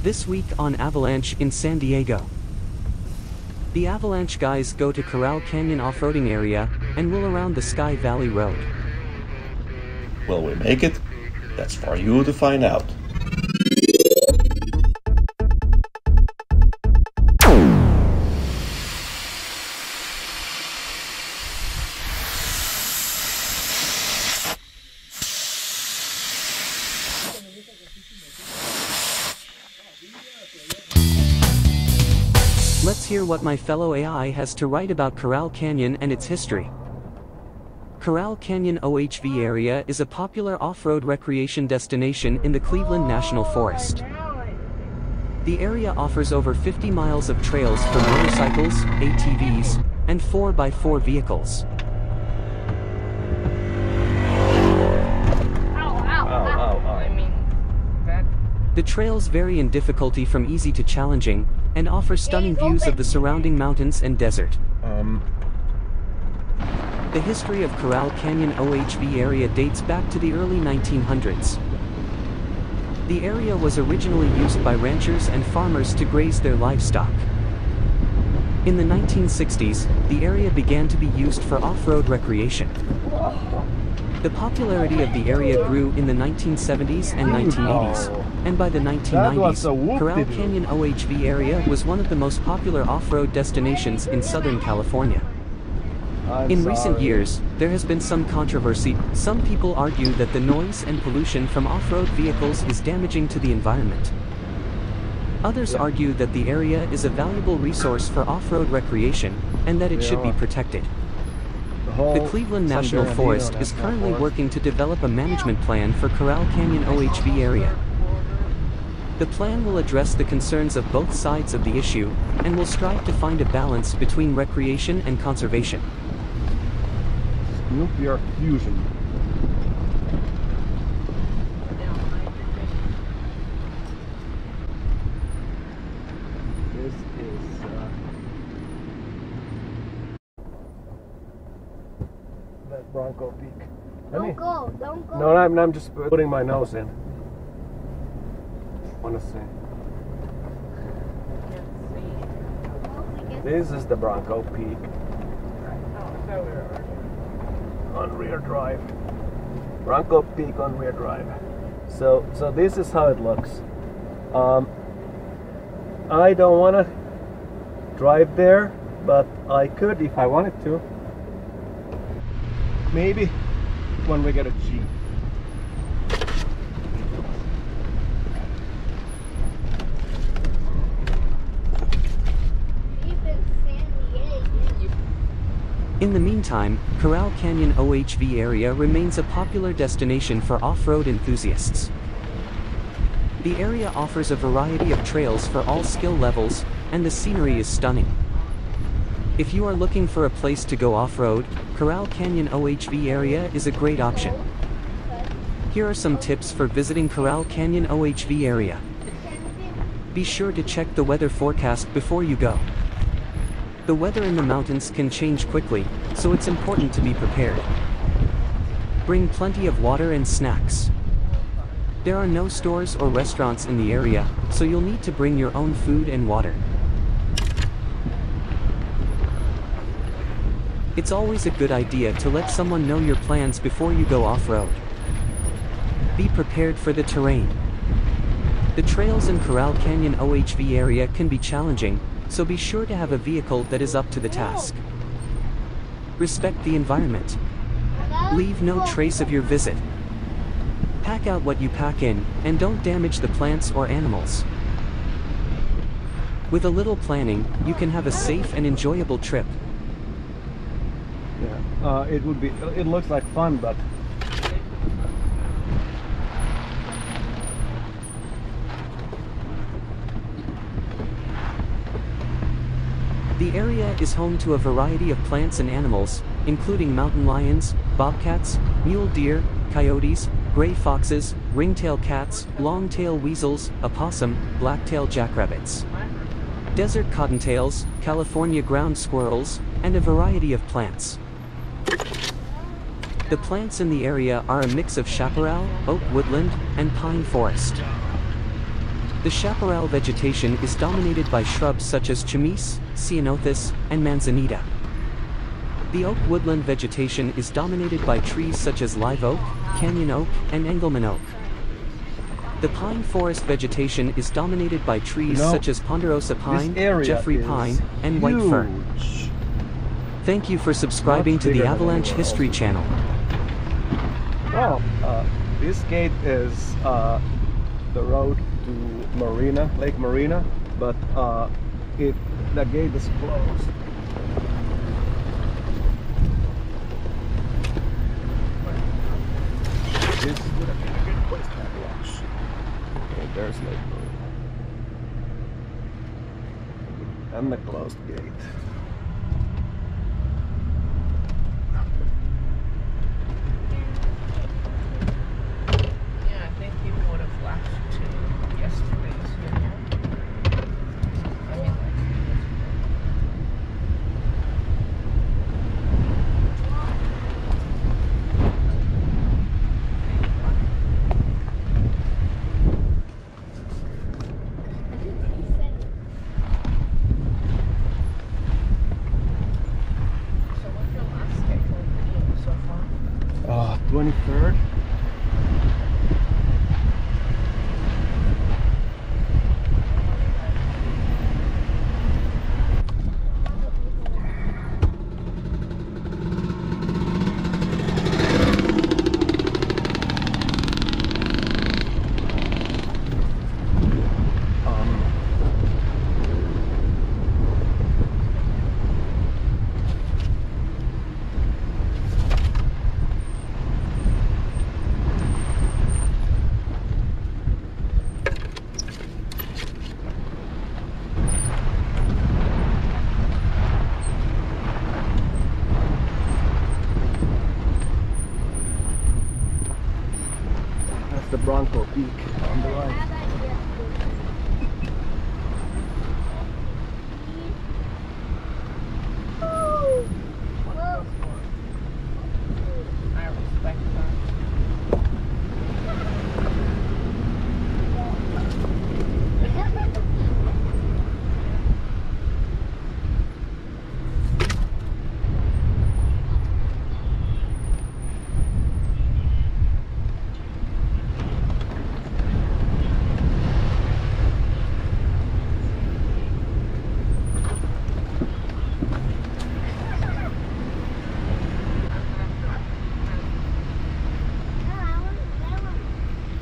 This week on Avalanche in San Diego. The Avalanche guys go to Corral Canyon off-roading area and will around the Skye Valley Road. Will we make it? That's for you to find out. Hear what my fellow AI has to write about Corral Canyon and its history. Corral Canyon OHV area is a popular off-road recreation destination in the Cleveland National Forest. The area offers over 50 miles of trails for motorcycles, ATVs, and 4x4 vehicles. The trails vary in difficulty from easy to challenging, and offer stunning views of the surrounding mountains and desert. Um, The history of Corral Canyon OHV area dates back to the early 1900s. The area was originally used by ranchers and farmers to graze their livestock. In the 1960s, the area began to be used for off-road recreation. The popularity of the area grew in the 1970s and 1980s, and by the That was a 1990s, whoop-de-doo. Corral Canyon OHV area was one of the most popular off-road destinations in Southern California. I'm In recent years, there has been some controversy. Some people argue that the noise and pollution from off-road vehicles is damaging to the environment. Others argue that the area is a valuable resource for off-road recreation, and that it should be protected. The, The Cleveland National Forest is currently Forest. working to develop a management plan for Corral Canyon OHV area. The plan will address the concerns of both sides of the issue, and will strive to find a balance between recreation and conservation. nuclear fusion. This is. Uh, that Bronco Peak. Let Don't go, don't go. No, I'm, I'm just putting my nose in. Want to see? This is the Bronco Peak on rear drive. Bronco Peak on rear drive. So, so this is how it looks. Um, I don't want to drive there, but I could if I wanted to. Maybe when we get a Jeep. Deep in San Diego. In the meantime, Corral Canyon OHV area remains a popular destination for off-road enthusiasts. The area offers a variety of trails for all skill levels, and the scenery is stunning. If you are looking for a place to go off-road, Corral Canyon OHV area is a great option. Here are some tips for visiting Corral Canyon OHV area. Be sure to check the weather forecast before you go. The weather in the mountains can change quickly, so it's important to be prepared. Bring plenty of water and snacks. There are no stores or restaurants in the area, so you'll need to bring your own food and water. It's always a good idea to let someone know your plans before you go off-road. Be prepared for the terrain. The trails in Corral Canyon OHV area can be challenging, so be sure to have a vehicle that is up to the task. Respect the environment. Leave no trace of your visit. Pack out what you pack in, and don't damage the plants or animals. With a little planning, you can have a safe and enjoyable trip. Yeah. Uh, it would be. It looks like fun, but The area is home to a variety of plants and animals, including mountain lions, bobcats, mule deer, coyotes, gray foxes, ringtail cats, long-tail weasels, opossum, black-tail jackrabbits, desert cottontails, California ground squirrels, and a variety of plants. The plants in the area are a mix of chaparral, oak woodland, and pine forest. The chaparral vegetation is dominated by shrubs such as chamise, ceanothus, and manzanita. The oak woodland vegetation is dominated by trees such as live oak, canyon oak, and Engelmann oak. The pine forest vegetation is dominated by trees know, such as ponderosa pine, Jeffrey pine, and white fir. Thank you for subscribing to the Avalanche History channel. Oh, uh, this gate is uh, the road to Morena, Lake Morena, but uh, it the gate is closed. This would have been a good place to have lunch. Okay, there's Lake Morena. And the closed gate. Yeah, I think people would have left to yesterday's video. I mean, like, so what's your last scheduled video so far? Uh, 23rd. The Bronco Peak on the right. I respect that.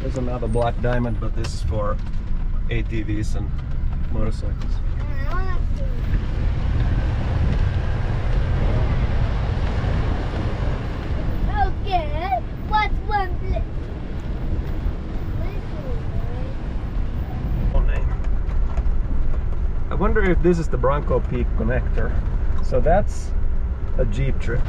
There's another black diamond, but this is for ATVs and motorcycles. Okay, what's one place? I wonder if this is the Bronco Peak connector. So that's a Jeep trip.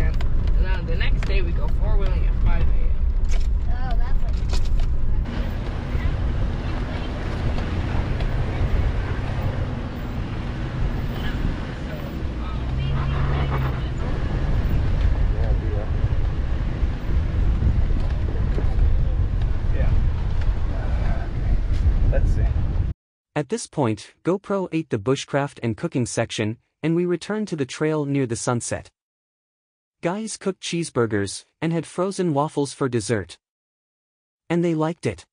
And then the next day we go four wheeling at 5 a.m. Oh, that's. At this point, GoPro ate the bushcraft and cooking section, and we returned to the trail near the sunset. Guys cooked cheeseburgers, and had frozen waffles for dessert. And they liked it.